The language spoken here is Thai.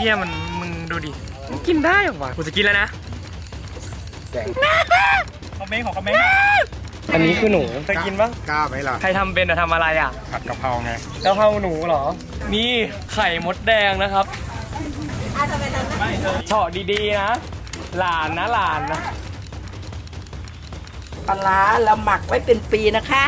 ฮียมันมึงดูดิมันกินได้หรอวะกูจะกินแล้วนะคอมเมนต์ของคอมเมนต์อันนี้คือหนูเคยกินปะกล้าไหมล่ะใครทำเป็นอะทำอะไรอะผัดกะเพราไงกะเพราหนูเหรอ นี่ไข่มดแดงนะครับเฉาะดีๆนะ หลานนะหลานนะปลาแล้วหมักไว้เป็นปีนะคะ